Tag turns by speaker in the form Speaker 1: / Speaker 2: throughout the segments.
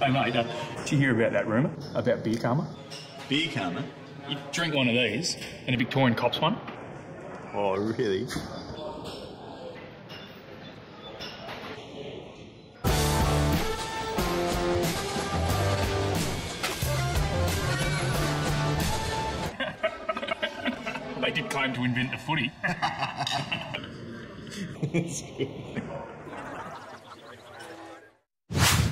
Speaker 1: hey mate, uh, did you hear about that rumour about beer karma?
Speaker 2: Beer karma?
Speaker 1: You drink one of these and a Victorian cops one.
Speaker 2: Oh, really?
Speaker 1: They did claim to invent the footy.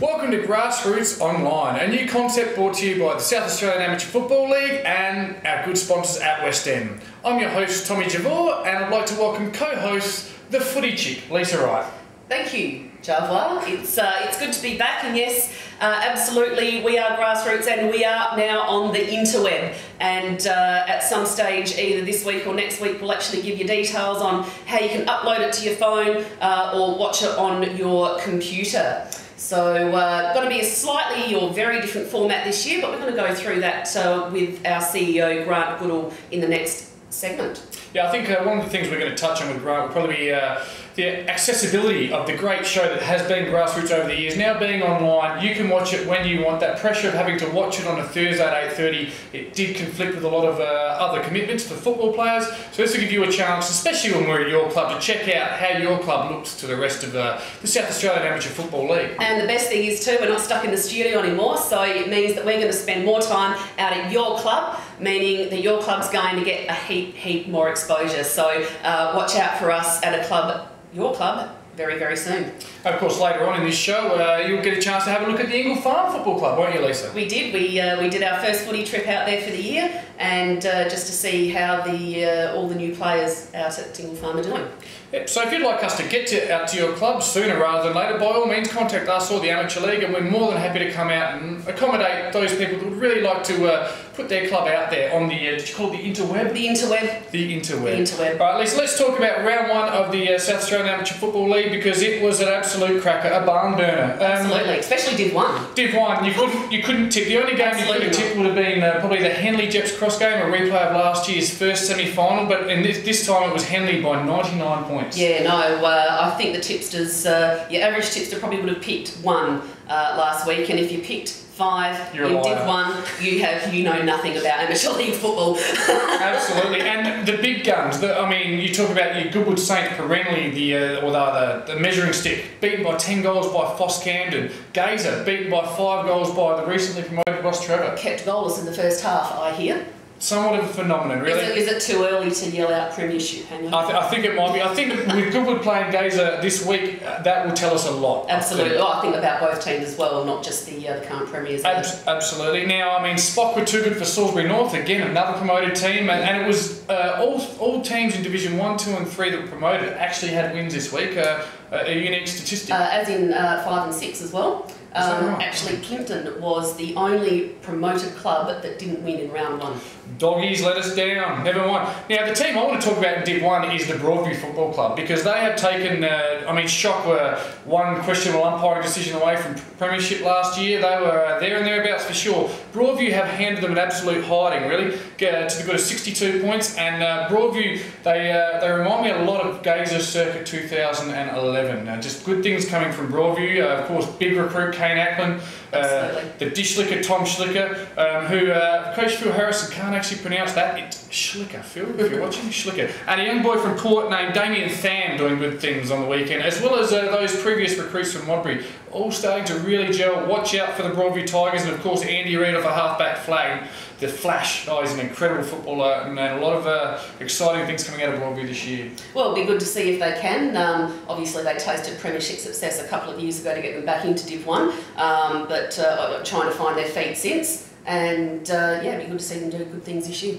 Speaker 3: Welcome to Grassroots Online, a new concept brought to you by the South Australian Amateur Football League and our good sponsors at West End. I'm your host, Tommy Javor, and I'd like to welcome co-host, the footy chick, Lisa Wright.
Speaker 4: Thank you, Java. It's uh, it's good to be back, and yes, uh, absolutely, we are grassroots, and we are now on the interweb. And uh, at some stage, either this week or next week, we'll actually give you details on how you can upload it to your phone uh, or watch it on your computer. So, uh, going to be a slightly or very different format this year, but we're going to go through that uh, with our CEO Grant Goodall in the next segment.
Speaker 3: Yeah, I think uh, one of the things we're going to touch on with Grant will probably be uh, the accessibility of the great show that has been Grassroots over the years. Now being online, you can watch it when you want. That pressure of having to watch it on a Thursday at 8.30, it did conflict with a lot of uh, other commitments for football players. So this will give you a chance, especially when we're at your club, to check out how your club looks to the rest of uh, the South Australian Amateur Football League.
Speaker 4: And the best thing is too, we're not stuck in the studio anymore, so it means that we're going to spend more time out at your club, meaning that your club's going to get a heap, heap more exposure. So uh, watch out for us at a club, your club, very, very soon.
Speaker 3: Of course, later on in this show, uh, you'll get a chance to have a look at the Ingle Farm Football Club, won't you, Lisa?
Speaker 4: We did. We uh, we did our first footy trip out there for the year, and uh, just to see how the uh, all the new players out at Ingle Farm are doing.
Speaker 3: Yep, so if you'd like us to get to, out to your club sooner rather than later, by all means contact us or the Amateur League and we're more than happy to come out and accommodate those people that would really like to uh, put their club out there on the, uh, did you call it the interweb?
Speaker 4: The interweb.
Speaker 3: The interweb.
Speaker 4: The interweb.
Speaker 3: Right, let's, let's talk about round one of the uh, South Australian Amateur Football League because it was an absolute cracker, a barn burner. Um,
Speaker 4: Absolutely, especially Div One.
Speaker 3: Div 1, you couldn't, you couldn't tip. The only game you could have tipped would have been uh, probably the Henley Jeps cross game, a replay of last year's first semi final, but in this, this time it was Henley by 99 points.
Speaker 4: Yeah, no, uh, I think the tipsters, uh, your average tipster probably would have picked one uh, last week, and if you picked five
Speaker 3: You're.
Speaker 4: Div One, you have you know nothing about amateur league football.
Speaker 3: Absolutely, and the big guns. The, I mean, you talk about your Goodwood Saints perennially, the uh, or the, the the measuring stick, beaten by ten goals by PHOS Camden. Gaza beaten by five goals by the recently promoted Rostrevor.
Speaker 4: Kept goalless in the first half, I hear.
Speaker 3: Somewhat of a phenomenon, really.
Speaker 4: Is, it, is it too early to yell out premiership?
Speaker 3: I, th- I think it might be. I think with Goodwood playing Gaza this week, uh, that will tell us a lot. I
Speaker 4: Absolutely.
Speaker 3: think.
Speaker 4: Oh, I think about both teams as well, not just the, uh, the current premiers.
Speaker 3: Abs- absolutely. Now, I mean, SPOC were too good for Salisbury North again, another promoted team, and, and it was uh, all all teams in Division One, Two, and Three that were promoted actually had wins this week. Uh, a unique statistic.
Speaker 4: Uh, as in uh, five and six as well. Um,
Speaker 3: right?
Speaker 4: Actually, Plympton was the only promoted club that didn't win in round one.
Speaker 3: Doggies let us down. Never mind. Now, the team I want to talk about in Div 1 is the Broadview Football Club because they have taken, uh, I mean, SHOC were one questionable umpiring decision away from Premiership last year. They were uh, there and thereabouts for sure. Broadview have handed them an absolute hiding, really, uh, to the good of 62 points. And uh, Broadview, they uh, they remind me a lot of Gaza circa 2011. Uh, just good things coming from Broadview. Uh, of course, big recruit Kane Ackland. Uh, the dish licker Tom Schlicker, um, who uh, Coach Phil Harrison can't actually pronounce that. It's Schlicker, Phil, if you're watching, Schlicker. And a young boy from Port named Damien Tham doing good things on the weekend, as well as uh, those previous recruits from Modbury, all starting to really gel. Watch out for the Broadview Tigers, and of course Andy Reid off a halfback flag. The Flash, oh, he's an incredible footballer, and a lot of uh, exciting things coming out of Broadview this year.
Speaker 4: Well, it'll be good to see if they can. Um, obviously, they tasted premiership success a couple of years ago to get them back into Div 1, um, but uh, trying to find their feet since. And uh, yeah, it'd be good to see them do good things this year.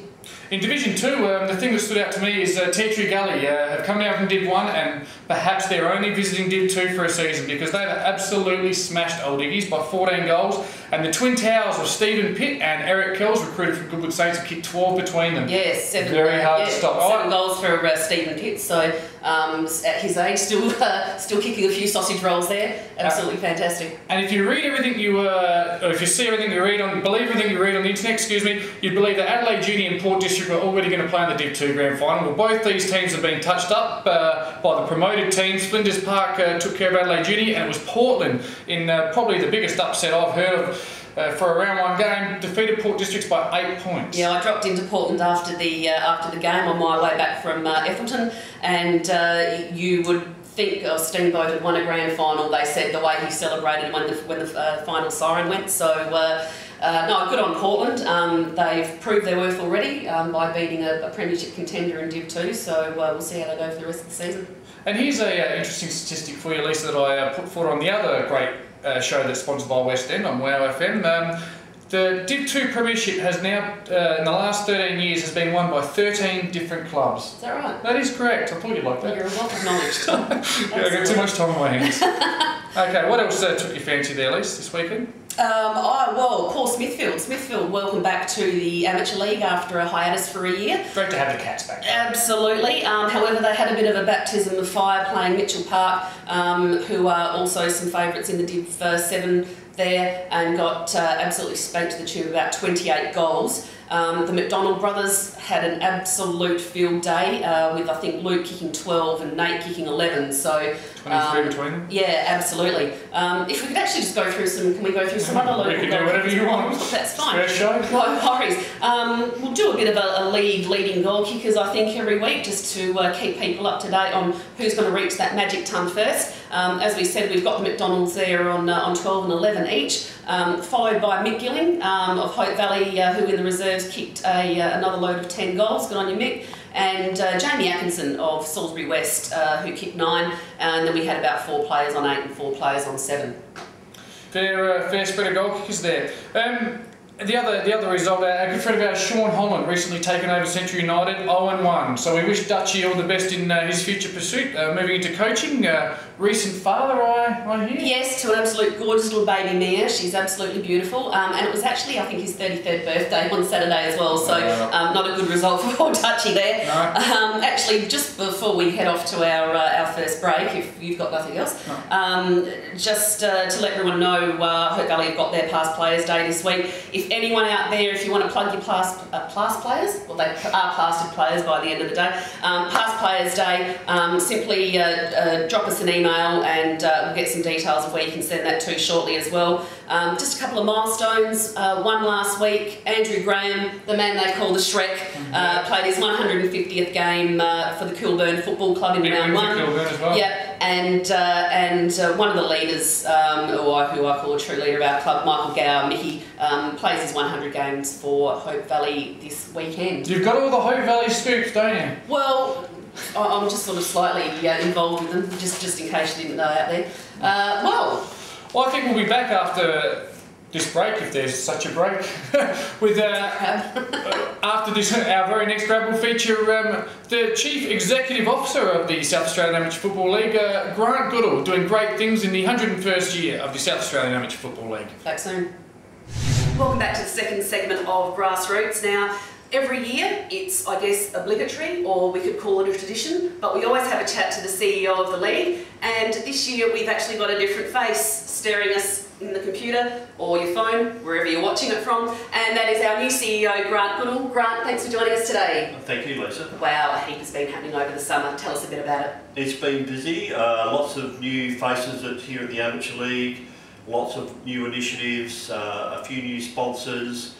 Speaker 3: In Division 2, um, the thing that stood out to me is uh, Tea Tree Gully uh, have come down from Div 1 and perhaps they're only visiting Div 2 for a season because they've absolutely smashed Old Iggy's by 14 goals. And the Twin Towers of Stephen Pitt and Eric Kells, recruited from Goodwood Saints, have kicked 12 between them.
Speaker 4: Yes, seven,
Speaker 3: Very
Speaker 4: uh,
Speaker 3: hard
Speaker 4: yeah,
Speaker 3: to stop.
Speaker 4: Seven
Speaker 3: Oh.
Speaker 4: goals for uh, Stephen Pitt. So um, at his age, still uh, still kicking a few sausage rolls there. Absolutely fantastic.
Speaker 3: And if you read everything you, uh, or if you see everything you read on, believe everything you read on the internet, excuse me, you'd believe that Adelaide Junior and Port District are already going to play in the Div 2 Grand Final. Well, both these teams have been touched up uh, by the promoted team. Flinders Park uh, took care of Adelaide Junior, and it was Portland in uh, probably the biggest upset I've heard of. Uh, for a round one game, defeated Port Districts by eight points.
Speaker 4: Yeah, I dropped into Portland after the uh, after the game on my way back from uh, Ethelton, and uh, you would think of Steamboat had won a grand final. They said the way he celebrated when the when the uh, final siren went. So. Uh, no, good on Portland. Um, they've proved their worth already um, by beating a, a premiership contender in Div 2, so uh, we'll see how they go for the rest of the season.
Speaker 3: And here's a uh, interesting statistic for you, Lisa, that I uh, put forward on the other great uh, show that's sponsored by West End on Wow FM. Um, the Div 2 Premiership has now, uh, in the last 13 years, has been won by 13 different clubs.
Speaker 4: Is that right?
Speaker 3: That is correct. I thought you'd like that.
Speaker 4: You're a wealth of knowledge.
Speaker 3: Yeah, I got too much time on my hands. okay, what else uh, took your fancy there, Lisa, this weekend?
Speaker 4: Um, oh, well, Paul Smithfield. Smithfield, welcome back to the Amateur League after a hiatus for a year.
Speaker 3: Great to have the cats back.
Speaker 4: Absolutely. Um, however, they had a bit of a baptism of fire playing Mitchell Park, um, who are also some favourites in the Div uh, 7 there, and got uh, absolutely spanked to the tune of about 28 goals. Um, the McDonald brothers had an absolute field day uh, with I think Luke kicking 12 and Nate kicking 11. So
Speaker 3: 23
Speaker 4: um,
Speaker 3: between them.
Speaker 4: yeah, absolutely. Um, if we could actually just go through some, can we go through some other local
Speaker 3: We can do whatever you want.
Speaker 4: That's fine.
Speaker 3: Fair show.
Speaker 4: No worries. Um, we'll do a bit of a, a league leading goal kickers, I think, every week just to uh, keep people up to date on who's going to reach that magic ton first. Um, as we said, we've got the McDonald's there on, uh, on 12 and 11 each, um, followed by Mick Gilling um, of Hope Valley, uh, who in the reserves kicked a, uh, another load of 10 goals. Good on you, Mick. And uh, Jamie Atkinson of Salisbury West, uh, who kicked nine. And then we had about four players on eight and four players on seven.
Speaker 3: Fair, uh, fair spread of goal kickers there. Um, the other, the other result, our good friend of ours, Sean Holland, recently taken over Century United, 0-1. So we wish Dutchy all the best in uh, his future pursuit, uh, moving into coaching. Uh, recent father, I, I hear.
Speaker 4: Yes, to an absolute gorgeous little baby mare. She's absolutely beautiful. Um, and it was actually, I think, his 33rd birthday on Saturday as well. So um, not a good result for poor Touchy there.
Speaker 3: No.
Speaker 4: Um, actually, just before we head off to our uh, our first break, if you've got nothing else, um, just uh, to let everyone know, uh, Hope Valley have got their past players day this week. If anyone out there, if you want to plug your past uh, past players, well, they are plastered players by the end of the day. Um, past players day, um, simply uh, uh, drop us an email and uh, we'll get some details of where you can send that to shortly as well. Um, just a couple of milestones. Uh, one last week, Andrew Graham, the man they call the Shrek, uh, played his 150th game uh, for the Kilburn Football Club in round one.
Speaker 3: Kilburn as well.
Speaker 4: Yep, and uh, and uh, one of the leaders, um, who, I, who I call a true leader of our club, Michael Gower, Mickey, um, plays his 100 games for Hope Valley this weekend.
Speaker 3: You've got all the Hope Valley scoops, don't you?
Speaker 4: Well, I- I'm just sort of slightly uh, involved with them, just just in case you didn't know out there. Uh, well,
Speaker 3: Well, I think we'll be back after this break, if there's such a break, with uh, after this our very next grab will feature um, the chief executive officer of the South Australian Amateur Football League, uh, Grant Goodall, doing great things in the 101st year of the South Australian Amateur Football League.
Speaker 4: back soon. Welcome back to the second segment of Grassroots. Now, every year it's, I guess, obligatory, or we could call it a tradition, but we always have a chat to the CEO of the league, and this year we've actually got a different face staring us in the computer or your phone, wherever you're watching it from, and that is our new CEO, Grant Goodall. Grant, thanks for joining us today.
Speaker 2: Thank you, Lisa.
Speaker 4: Wow, a heap has been happening over the summer. Tell us a bit about it.
Speaker 2: It's been busy. Uh, lots of new faces at, here at the Amateur League. Lots of new initiatives. Uh, a few new sponsors.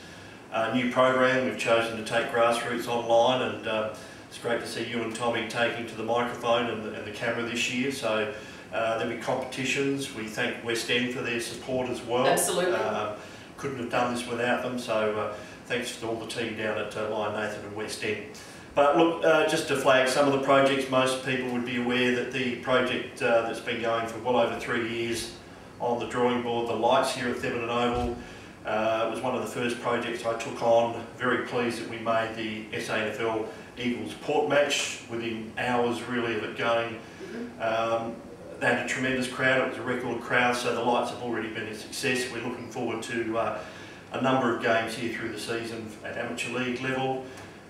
Speaker 2: A new program. We've chosen to take grassroots online, and uh, it's great to see you and Tommy taking to the microphone and the, and the camera this year. So. Uh, there'll be competitions. We thank West End for their support as well.
Speaker 4: Absolutely.
Speaker 2: Uh, couldn't have done this without them. So uh, thanks to all the team down at uh, Lion Nathan and West End. But look, uh, just to flag some of the projects, most people would be aware that the project uh, that's been going for well over three years on the drawing board, the lights here at Thebarton Oval, uh, was one of the first projects I took on. Very pleased that we made the SANFL Eagles Port match within hours really of it going. Um, they had a tremendous crowd, it was a record crowd, so the lights have already been a success. We're looking forward to uh, a number of games here through the season at amateur league level.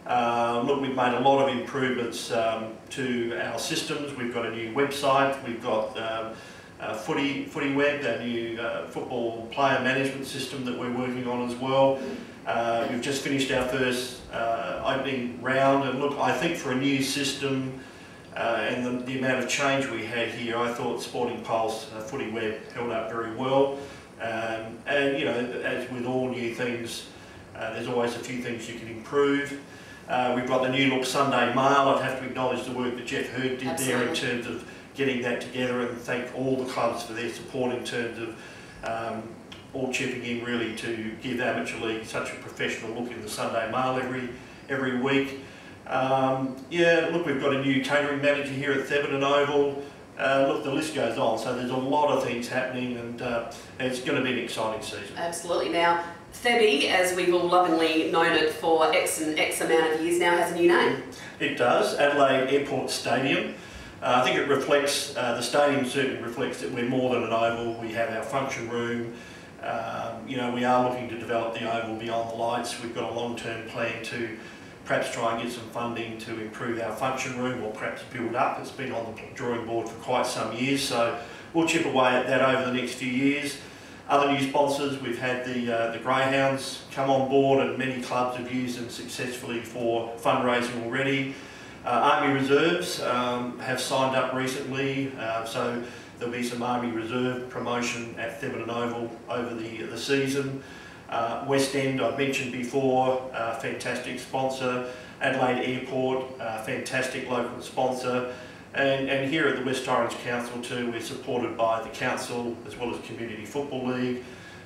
Speaker 2: Uh, look, we've made a lot of improvements um, to our systems. We've got a new website. We've got um, uh, Footy, Footy Web, our new uh, football player management system that we're working on as well. Uh, we've just finished our first uh, opening round, and look, I think for a new system uh, and the, the, amount of change we had here, I thought Sporting Pulse uh, Footy Web held up very well. Um, and you know, as with all new things, uh, there's always a few things you can improve. Uh, we've got the new look Sunday Mail. I'd have to acknowledge the work that Jeff Hurd did Absolutely. there in terms of getting that together and thank all the clubs for their support in terms of um, all chipping in really to give Amateur League such a professional look in the Sunday Mail every every week. Um, yeah, look, we've got a new catering manager here at Thebarton Oval. Uh, look, the list goes on. So there's a lot of things happening, and uh, it's going to be an exciting season.
Speaker 4: Absolutely. Now, Thebe, as we've all lovingly known it for X and X amount of years now, has a new name.
Speaker 2: It does. Adelaide Airport Stadium. Uh, I think it reflects, uh, the stadium certainly reflects that we're more than an oval. We have our function room. Um, you know, we are looking to develop the oval beyond the lights. We've got a long-term plan to perhaps try and get some funding to improve our function room or perhaps build up. It's been on the drawing board for quite some years, so we'll chip away at that over the next few years. Other new sponsors, we've had the, uh, the Greyhounds come on board and many clubs have used them successfully for fundraising already. Uh, Army Reserves um, have signed up recently, uh, so there'll be some Army Reserve promotion at Thebarton Oval over the, the season. Uh, West End, I've mentioned before, uh, fantastic sponsor. Adelaide Airport, uh, fantastic local sponsor. And, and here at the West Torrens Council too, we're supported by the Council as well as Community Football League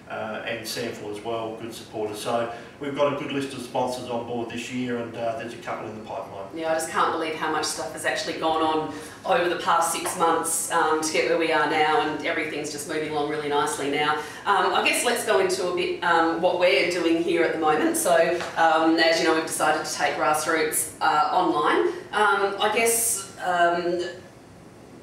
Speaker 2: uh, and SANFL as well, good supporters. So we've got a good list of sponsors on board this year and uh, there's a couple in the pipeline.
Speaker 4: Yeah, I just can't believe how much stuff has actually gone on over the past six months um, to get where we are now and everything's just moving along really nicely now. Um, I guess let's go into a bit um, what we're doing here at the moment. So um, as you know, we've decided to take grassroots uh, online. Um, I guess um,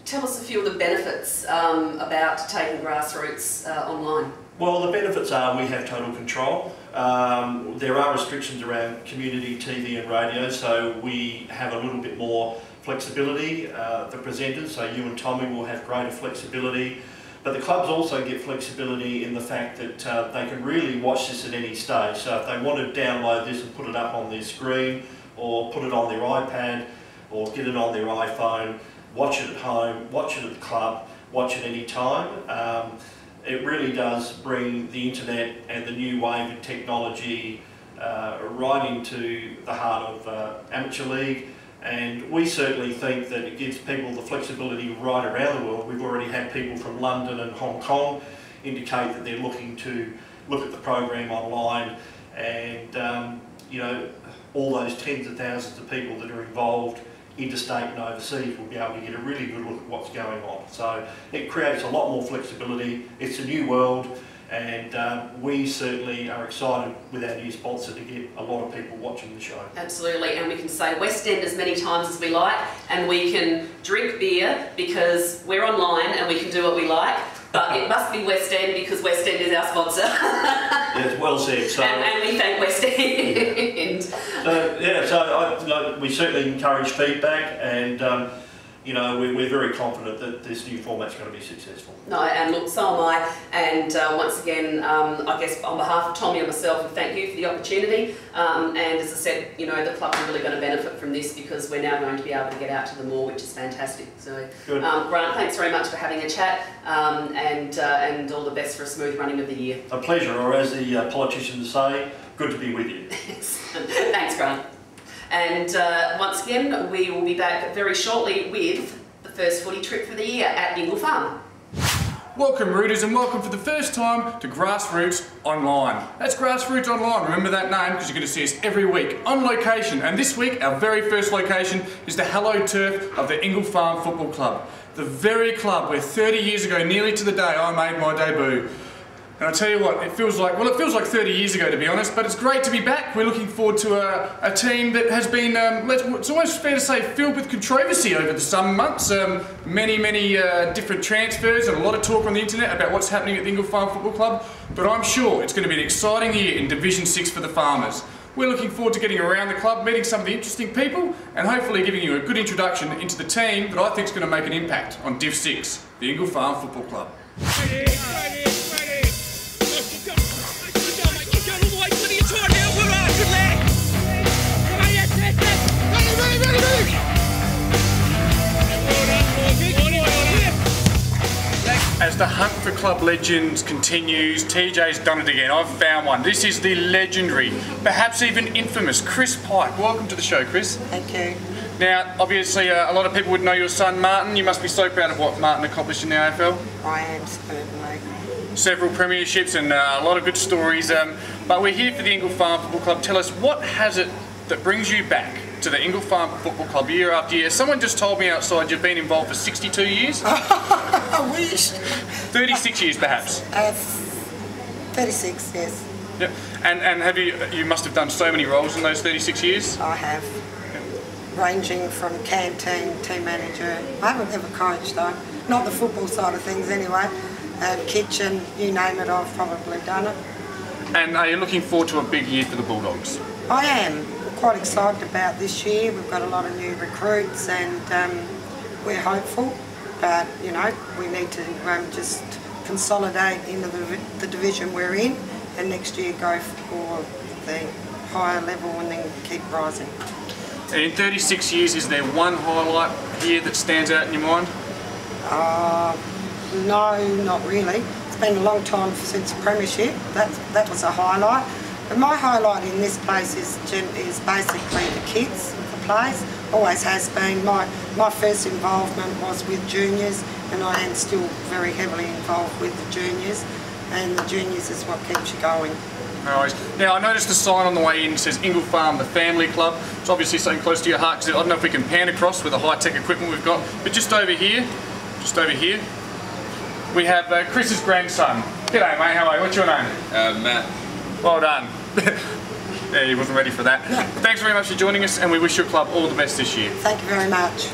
Speaker 4: tell us a few of the benefits about taking grassroots uh, online.
Speaker 2: Well, the benefits are we have total control. Um, there are restrictions around community TV and radio, so we have a little bit more flexibility. Uh, the presenters, so you and Tommy, will have greater flexibility. But the clubs also get flexibility in the fact that uh, they can really watch this at any stage. So if they want to download this and put it up on their screen, or put it on their iPad, or get it on their iPhone, watch it at home, watch it at the club, watch it any time. Um, it really does bring the internet and the new wave of technology uh, right into the heart of uh, amateur league and we certainly think that it gives people the flexibility right around the world. We've already had people from London and Hong Kong indicate that they're looking to look at the program online and um, you know all those tens of thousands of people that are involved interstate and overseas will be able to get a really good look at what's going on. So it creates a lot more flexibility. It's a new world and um, we certainly are excited with our new sponsor to get a lot of people watching the show.
Speaker 4: Absolutely, and we can say West End as many times as we like, and we can drink beer because we're online and we can do what we like. But it must be West End because West End is our sponsor.
Speaker 2: yes, well said. So,
Speaker 4: and, and we thank West End.
Speaker 2: so, yeah, so I, like, we certainly encourage feedback and um, you know, we're, we're very confident that this new format's going to be successful.
Speaker 4: No, and look, so am I. And uh, once again, um, I guess on behalf of Tommy and myself, thank you for the opportunity. Um, and as I said, you know, the club are really going to benefit from this because we're now going to be able to get out to the more, which is fantastic. So, um, Grant, thanks very much for having a chat um, and, uh, and all the best for a smooth running of the year.
Speaker 2: A pleasure, or as the uh, politicians say, good to be with you.
Speaker 4: thanks, Grant. And uh, once again, we will be back very shortly with the first footy trip for the year at Ingle Farm.
Speaker 3: Welcome Rooters and welcome for the first time to Grassroots Online. That's Grassroots Online, remember that name because you're going to see us every week on location and this week our very first location is the Hello Turf of the Ingle Farm Football Club. The very club where 30 years ago, nearly to the day, I made my debut. And I tell you what, it feels like, well, it feels like 30 years ago to be honest, but it's great to be back. We're looking forward to a, a team that has been, um, it's almost fair to say, filled with controversy over the summer months. Um, many, many uh, different transfers and a lot of talk on the internet about what's happening at the Ingle Farm Football Club. But I'm sure it's going to be an exciting year in Division 6 for the Farmers. We're looking forward to getting around the club, meeting some of the interesting people, and hopefully giving you a good introduction into the team that I think is going to make an impact on Div 6, the Ingle Farm Football Club. The hunt for club legends continues, TJ's done it again. I've found one. This is the legendary, perhaps even infamous Chris Pike. Welcome to the show, Chris.
Speaker 5: Thank you.
Speaker 3: Now, obviously, uh, a lot of people would know your son Martin. You must be so proud of what Martin accomplished in the AFL.
Speaker 5: I am certainly.
Speaker 3: Several premierships and uh, a lot of good stories. Um, but we're here for the Ingle Farm Football Club. Tell us, what has it that brings you back to the Ingle Farm Football Club year after year? Someone just told me outside you've been involved for 62 years?
Speaker 5: I wish.
Speaker 3: 36 years, perhaps.
Speaker 5: Uh, 36, yes,
Speaker 3: Yep. And and have you you must have done so many roles in those 36 years?
Speaker 5: I have. Ranging from canteen, team manager. I haven't ever coached though. Not the football side of things anyway. Um, kitchen, you name it, I've probably done it.
Speaker 3: And are you looking forward to a big year for the Bulldogs?
Speaker 5: I am quite excited about this year. We've got a lot of new recruits and um, we're hopeful. But, you know, we need to um, just consolidate into the, the division we're in and next year go for the higher level and then keep rising.
Speaker 3: And in 36 years, is there one highlight here that stands out in your mind?
Speaker 5: Uh, no, not really. It's been a long time since premiership. That that was a highlight. But my highlight in this place is gen- is basically the kids, the place, Always has been. My my first involvement was with juniors, and I am still very heavily involved with the juniors. And the juniors is what keeps you going.
Speaker 3: No worries. Now, I noticed the sign on the way in says Ingle Farm, the family club. It's obviously something close to your heart 'cause I don't know if we can pan across with the high-tech equipment we've got, but just over here, just over here, we have uh, Chris's grandson. G'day, mate. How are you? What's your name?
Speaker 6: Uh, Matt,
Speaker 3: Well done. yeah, he wasn't ready for that. Thanks very much for joining us, and we wish your club all the best this year.
Speaker 5: Thank you very much.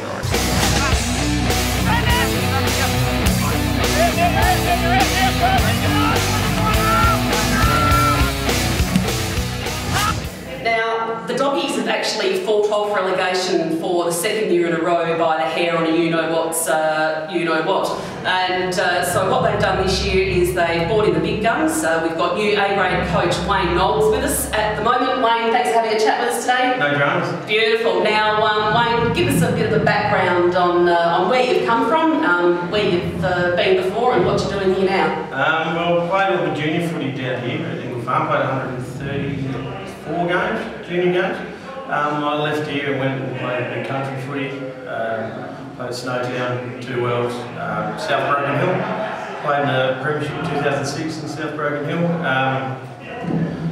Speaker 4: Now, the doggies have actually fought off relegation for the second year in a row by the hair on a you know what's uh, you know what. And uh, so what they've done this year is they've brought in the big guns. Uh, we've got new A grade coach Wayne Knowles with us at the moment. Wayne, thanks for having a chat with us today.
Speaker 7: No dramas.
Speaker 4: Beautiful. Now, um, Wayne, give us a bit of a background on uh, on where you've come from, um, where you've uh, been before, and what you're doing here now.
Speaker 7: Um, well, played all the junior footy down here at Ingle Farm, played 134 games, junior games. Um, I left here and went and played big country footy, um, played at Snowtown, Two Worlds, um, South Broken Hill. Played in the Premiership in 2006 in South Broken Hill. Um,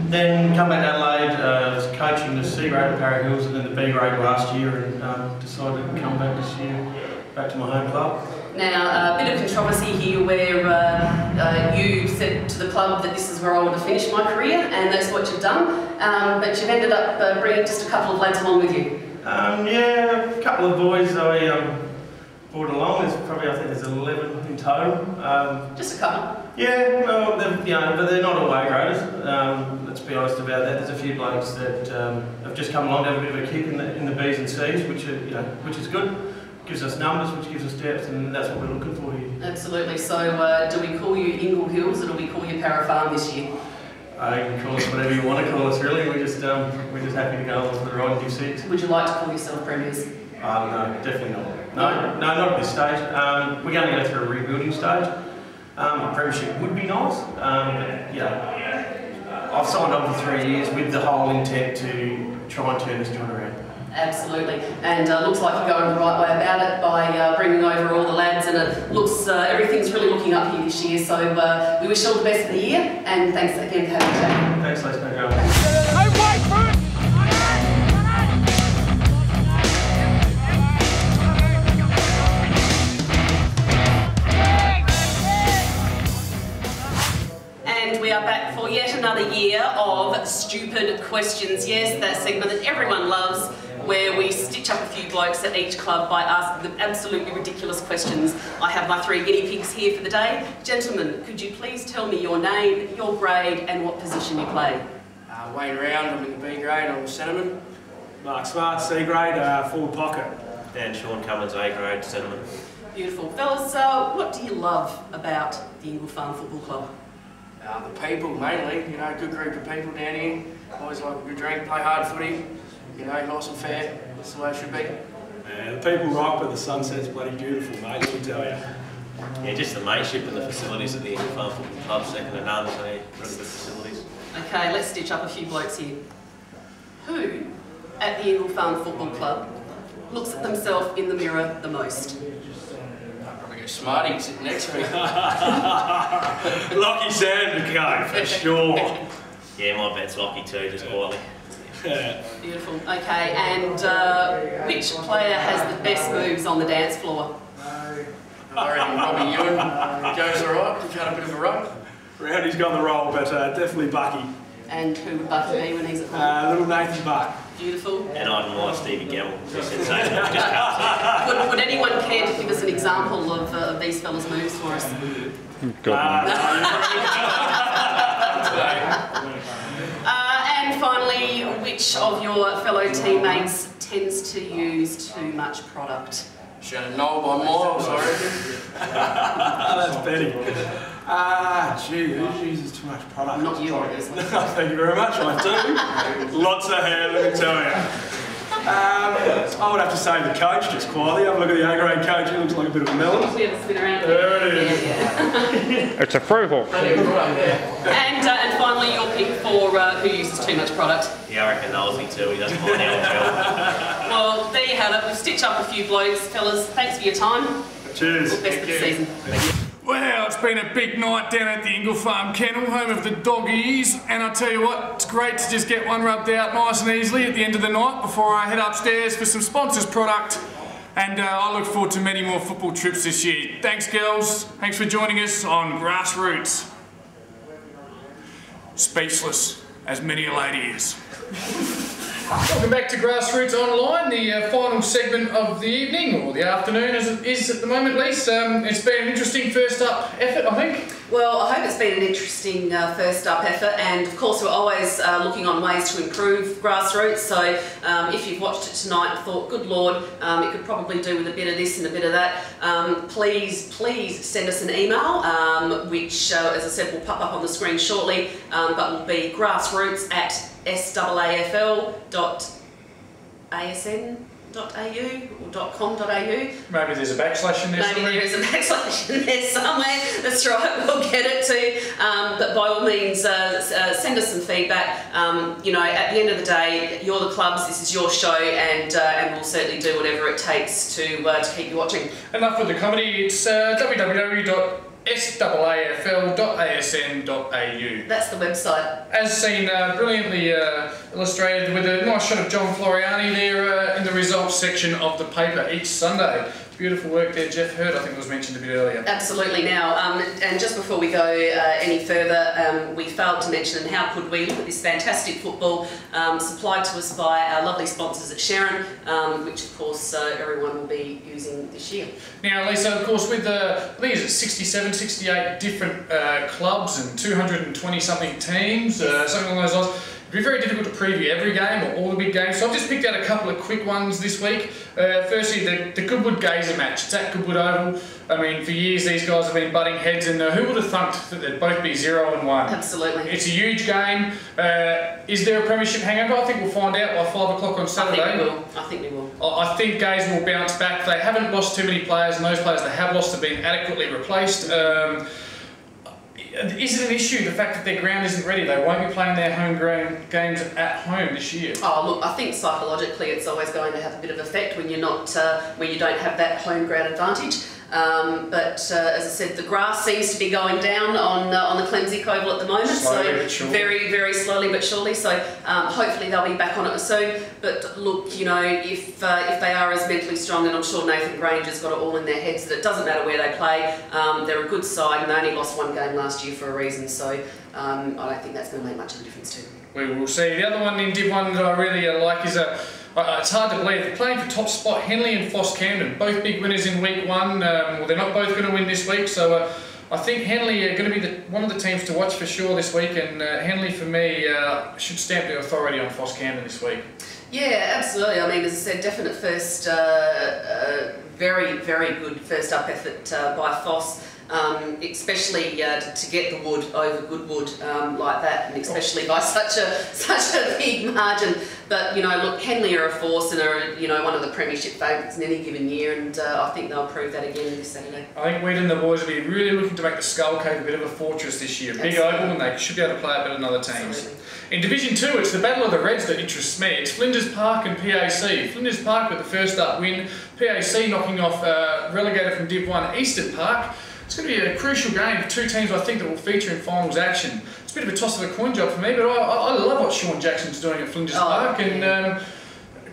Speaker 7: then come back to Adelaide, uh, was coaching the C grade at Para Hills and then the B grade last year and um, decided to come back this year, back to my home club.
Speaker 4: Now, a bit of controversy here where uh, uh, you said to the club that this is where I want to finish my career, and that's what you've done. Um, but you've ended up uh, bringing just a couple of lads along with you.
Speaker 7: Um, yeah, a couple of boys I um, brought along. There's probably I think there's 11 in total. Um,
Speaker 4: Just a couple.
Speaker 7: yeah, well, they're, you know, but they're not all A graders. Um, let's be honest about that. There's a few blokes that um, have just come along to have a bit of a kick in the in the B's and C's, which are, you know, which is good. Gives us numbers, which gives us depth, and that's what we're looking for here.
Speaker 4: Absolutely. So, uh, do we call you Ingle Hills or do we call you Para Farm this year?
Speaker 7: Uh, you can call us whatever you want to call us. Really, we're just um, we're just happy to go along for the ride Div Six.
Speaker 4: Would you like to call yourself Premiers?
Speaker 7: Um, no, definitely not. No, no, not at this stage. Um, we're going to go through a rebuilding stage. Um, premiership would be nice, um, but yeah, I've signed on for three years with the whole intent to try and turn this joint around.
Speaker 4: Absolutely. And uh, looks like you're going the right way about it by uh, bringing over all the lads, and it looks uh, everything's really looking up here this year. So uh, we wish you all the best for the year, and thanks again for having chat.
Speaker 7: Thanks, Les.
Speaker 4: Another year of stupid questions. Yes, that segment that everyone loves, where we stitch up a few blokes at each club by asking them absolutely ridiculous questions. I have my three guinea pigs here for the day. Gentlemen, could you please tell me your name, your grade, and what position you play?
Speaker 8: Uh,
Speaker 6: Wayne Round, I'm in the B grade, I'm a centreman.
Speaker 7: Mark Smart, C grade, uh, forward pocket.
Speaker 8: And Sean Cummins, A grade, centreman.
Speaker 4: Beautiful. Fellas, uh, what do you love about the Ingle Farm Football Club?
Speaker 6: Uh, the people mainly, you know, good group of people down here. Always like a good drink, play hard footy, you know, nice and fair. That's the way it should be.
Speaker 7: Man, the people rock, but the sunset's bloody beautiful, mate, let me tell you.
Speaker 8: Yeah, just the mateship and the facilities at the Ingle Farm Football Club, second to none, so yeah, really good facilities.
Speaker 4: Okay, let's stitch up a few blokes here. Who at the Ingle Farm Football Club looks at themselves in the mirror the most?
Speaker 6: I'd probably go Smarty sitting next to me.
Speaker 7: Lucky Sand to go, for sure.
Speaker 8: Yeah, my bet's lucky too, just quietly.
Speaker 4: Beautiful. Okay, and uh, which player has the best moves on the dance floor?
Speaker 6: I reckon Robbie Ewan goes alright, he's had a bit of a run.
Speaker 7: Rowdy's got the roll, but uh, definitely Bucky.
Speaker 4: And who would Bucky be when he's at home?
Speaker 7: Uh, little Nathan Buck.
Speaker 4: Beautiful.
Speaker 8: And I admire Stevie Gamble, just can't
Speaker 4: Would, would anyone care to give us an example of, uh, of these fellas' moves for us? Uh, and finally, which of your fellow teammates tends to use too much product?
Speaker 6: Shannon Knoll by miles, I reckon.
Speaker 7: That's Betty. Ah, gee, who uses too much product?
Speaker 4: Not you, obviously.
Speaker 7: Thank you very much, I do. Lots of hair, let me tell you. Um, I would have to say the coach, just quietly. Have a look at the A-grade coach, he looks like a bit of a melon.
Speaker 4: We have a spin around.
Speaker 7: There it is.
Speaker 4: Yeah, yeah.
Speaker 1: It's a Frohawk.
Speaker 4: And, uh, and finally, your pick for uh, who uses too much product.
Speaker 8: Yeah, I reckon Knowlesy too, he doesn't mind how well.
Speaker 4: Well, there you have it. We've stitched up a few blokes, fellas. Thanks for your time.
Speaker 7: Cheers.
Speaker 4: Best of the season.
Speaker 3: Well, it's been a big night down at the Ingle Farm Kennel, home of the doggies, and I tell you what, it's great to just get one rubbed out nice and easily at the end of the night before I head upstairs for some sponsors product. And uh, I look forward to many more football trips this year. Thanks, girls. Thanks for joining us on Grassroots. Speechless, as many a lady is. Welcome back to Grassroots Online, the uh, final segment of the evening, or the afternoon as it is at the moment, Lise. Um, it's been an interesting first up effort, I think.
Speaker 4: Well, I hope it's been an interesting uh, first up effort, and of course, we're always uh, looking on ways to improve grassroots. So, um, if you've watched it tonight and thought, good lord, um, it could probably do with a bit of this and a bit of that, um, please, please send us an email, um, which, uh, as I said, will pop up on the screen shortly, um, but will be grassroots at saafl.asn.au or .com.au.
Speaker 3: Maybe there's a backslash in there
Speaker 4: Maybe
Speaker 3: somewhere.
Speaker 4: there is a backslash in there somewhere. That's right, we'll get it to. Um, but by all means, uh, uh, send us some feedback. Um, you know, at the end of the day, you're the clubs, this is your show, and uh, and we'll certainly do whatever it takes to uh, to keep you watching.
Speaker 3: Enough with the comedy, it's uh, www.saafl.asn.au.
Speaker 4: That's the website.
Speaker 3: As seen uh, brilliantly uh, illustrated with a nice shot of John Floriani there uh, in the results section of the paper each Sunday. Beautiful work there, Jeff Hurd, I think was mentioned a bit earlier.
Speaker 4: Absolutely. Now, um, and just before we go uh, any further, um, we failed to mention, how could we look at this fantastic football um, supplied to us by our lovely sponsors at Sherrin, um, which of course uh, everyone will be using this year.
Speaker 3: Now, Lisa, of course, with the, I think it's 67, 68 different uh, clubs and 220 something teams, uh, something along those lines. It'd be very difficult to preview every game or all the big games, so I've just picked out a couple of quick ones this week. Uh, firstly, the, the Goodwood Gaza match. It's at Goodwood Oval. I mean, for years these guys have been butting heads, and uh, who would have thought that they'd both be zero and one?
Speaker 4: Absolutely.
Speaker 3: It's a huge game. Uh, is there a premiership hangover? I think we'll find out by five o'clock on
Speaker 4: I
Speaker 3: Saturday.
Speaker 4: think we will. I think we will.
Speaker 3: I I think will bounce back. They haven't lost too many players, and those players they have lost have been adequately replaced. Um, is it an issue the fact that their ground isn't ready? They won't be playing their home ground games at home this year.
Speaker 4: Oh look, I think psychologically it's always going to have a bit of effect when you're not, uh, when you don't have that home ground advantage. Um, but uh, as I said, the grass seems to be going down on uh, on the Klemzig Oval at the moment.
Speaker 3: Slowly
Speaker 4: so very, very slowly but surely. So um, hopefully they'll be back on it soon. But look, you know, if uh, if they are as mentally strong, and I'm sure Nathan Granger's got it all in their heads that it doesn't matter where they play. Um, they're a good side, and they only lost one game last year for a reason. So um, I don't think that's going to make much of a difference to them.
Speaker 3: We will see. The other one in Div 1 that I really uh, like is a. Uh, it's hard to believe. They're playing for top spot, Henley and PHOS Camden, both big winners in week one. Um, well, they're not both going to win this week, so uh, I think Henley are going to be the, one of the teams to watch for sure this week, and uh, Henley for me uh, should stamp the authority on PHOS Camden this week.
Speaker 4: Yeah, absolutely. I mean, as I said, definite first, uh, uh, very, very good first up effort by PHOS. Um, especially uh, to, to get the wood over Goodwood um, like that, and especially by such a such a big margin. But you know, look, Henley are a force and are you know one of the premiership favourites in any given year, and uh, I think they'll prove that again this Saturday.
Speaker 3: I think Weed and the boys will be really looking to make the Skull Cave a bit of a fortress this year. Big
Speaker 4: Absolutely.
Speaker 3: oval, and they should be able to play it better than other teams.
Speaker 4: Absolutely.
Speaker 3: In Division 2, it's the Battle of the Reds that interests me. It's Flinders Park and PAC. Flinders Park with the first up win, PAC knocking off uh, relegator from Div 1 Eastern Park. It's going to be a crucial game for two teams I think that will feature in finals action. It's a bit of a toss of a coin job for me, but I, I love what Sean Jackson's doing at Flinders
Speaker 4: Oh,
Speaker 3: Park, and um,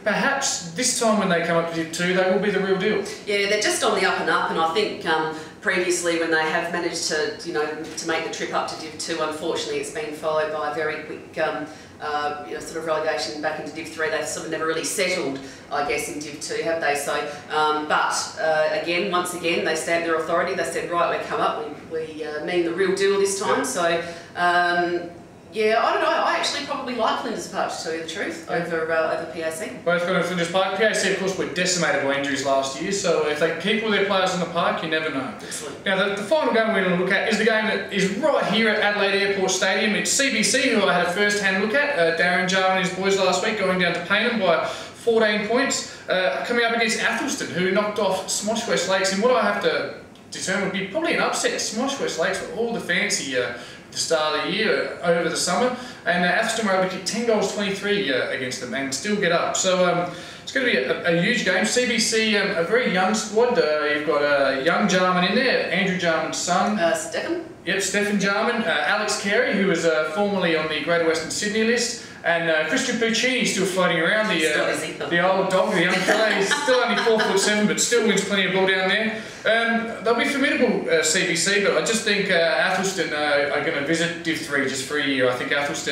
Speaker 3: perhaps this time when they come up to Div 2, they will be the real deal.
Speaker 4: Yeah, they're just on the up and up, and I think um, previously when they have managed to, you know, to make the trip up to Div 2, unfortunately it's been followed by a very quick, um, uh, you know, sort of relegation back into Div 3. They've sort of never really settled, I guess, in Div 2, have they? So, um, but uh, again, once again, they stamped their authority. They said, right, we come up, we, we uh, mean the real deal this time. So, um, yeah, I don't know. I actually probably like Flinders Park, to tell you the truth, over uh, over PAC.
Speaker 3: Both got to Flinders Park. PAC, of course, were decimated by injuries last year, so if they keep all their players in the park, you never know.
Speaker 4: Excellent.
Speaker 3: Now, the, the final game we're going to look at is the game that is right here at Adelaide Airport Stadium. It's CBC, who I had a first-hand look at. Uh, Darren Jarman and his boys last week going down to Payneham by 14 points, uh, coming up against Athelstone, who knocked off SMOSH West Lakes in what I have to determine would be probably an upset. SMOSH West Lakes were all the fancy uh, the start of the year, over the summer, and uh, Athelstone were able to kick 10 goals 23 uh, against them and still get up. So um, it's going to be a, a huge game. CBC, um, a very young squad. Uh, you've got a uh, young Jarman in there, Andrew Jarman's son.
Speaker 4: Uh, Stefan?
Speaker 3: Yep, Stephen Jarman, uh, Alex Carey, who was uh, formerly on the Greater Western Sydney list, and uh, Christian Puccini still floating around the uh, the old dog, the young fella. He's still only four foot seven, but still wins plenty of ball down there. Um, they'll be formidable, uh, CBC, but I just think uh, Athelstone uh, are going to visit Div 3 just for a year. I think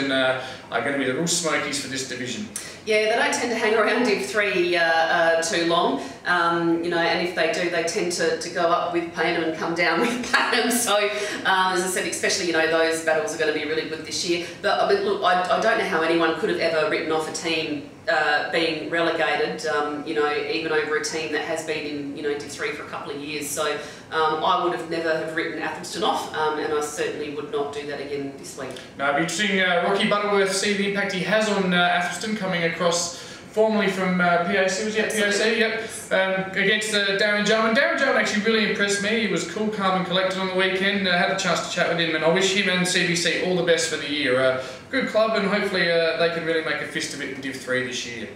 Speaker 3: Uh, are going to be the real smokies for this division.
Speaker 4: Yeah, they don't tend to hang around Div 3 uh, uh, too long, um, you know, and if they do, they tend to, to go up with Payneham and come down with Payneham. So, um, as I said, especially, you know, those battles are going to be really good this year. But, I mean, look, I, I don't know how anyone could have ever written off a team uh, being relegated, um, you know, even over a team that has been in, you know, Div 3 for a couple of years. So, um, I would have never have written Athelstone off, um, and I certainly would not do that again this week.
Speaker 3: Now, it'll be interesting, uh, Rocky Butterworth, see the impact he has on uh, Athelstone coming across formerly from uh, PAC, was he at PAC? Yep. Um, against uh, Darren Jarman. Darren Jarman actually really impressed me. He was cool, calm and collected on the weekend. I had a chance to chat with him and I wish him and CBC all the best for the year. Uh, good club and hopefully uh, they can really make a fist of it in Div 3 this year.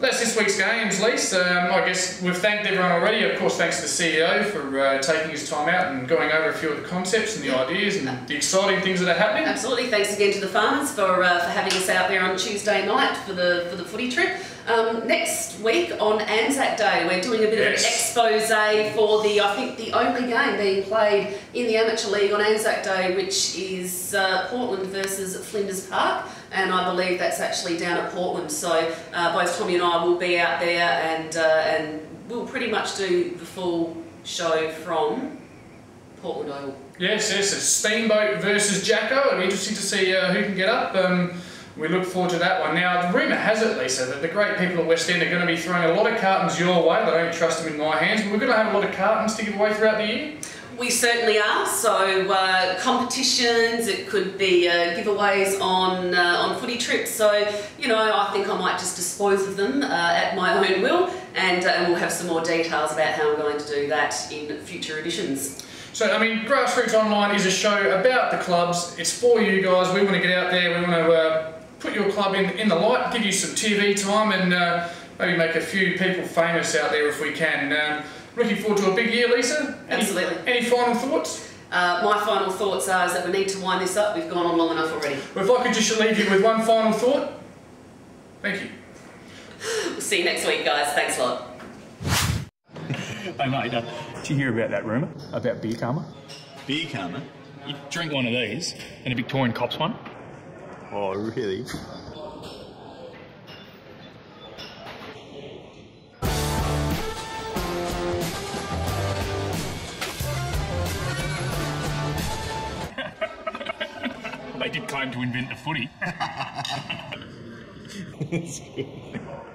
Speaker 3: That's this week's games, Lise. Um, I guess we've thanked everyone already. Of course, thanks to the CEO for uh, taking his time out and going over a few of the concepts and the ideas and the exciting things that are happening.
Speaker 4: Absolutely. Thanks again to the farmers for, uh, for having us out there on Tuesday night for the for the footy trip. Um, next week on Anzac Day, we're doing a bit
Speaker 3: Yes.
Speaker 4: of an expose for the I think the only game being played in the amateur league on Anzac Day, which is uh, Portland versus Flinders Park, and I believe that's actually down at Portland. So uh, both Tommy and I will be out there, and uh, and we'll pretty much do the full show from Portland Oval.
Speaker 3: Yes, yes, it's Steamboat versus Jacko. It'll be interesting to see uh, who can get up. Um, we look forward to that one. Now, the rumour has it, Lisa, that the great people at West End are going to be throwing a lot of cartons your way. They don't trust them in my hands, but we're going to have a lot of cartons to give away throughout the year.
Speaker 4: We certainly are. So uh, competitions, it could be uh, giveaways on uh, on footy trips. So you know, I think I might just dispose of them uh, at my own will, and, uh, and we'll have some more details about how I'm going to do that in future editions.
Speaker 3: So, I mean, Grassroots Online is a show about the clubs. It's for you guys. We want to get out there. We want to uh, put your club in, in the light, give you some TV time, and uh, maybe make a few people famous out there if we can. Um, looking forward to a big year, Lisa. Any,
Speaker 4: Absolutely.
Speaker 3: Any final thoughts?
Speaker 4: Uh, my final thoughts are is that we need to wind this up. We've gone on long enough already.
Speaker 3: Well, if I could just leave you with one final thought. Thank you.
Speaker 4: We'll see you next week, guys. Thanks a lot.
Speaker 1: Hey mate, uh, did you hear about that rumour about beer karma?
Speaker 9: Beer karma?
Speaker 1: You drink one of these and a Victorian cops one.
Speaker 9: Oh, really?
Speaker 1: they did claim to invent the footy.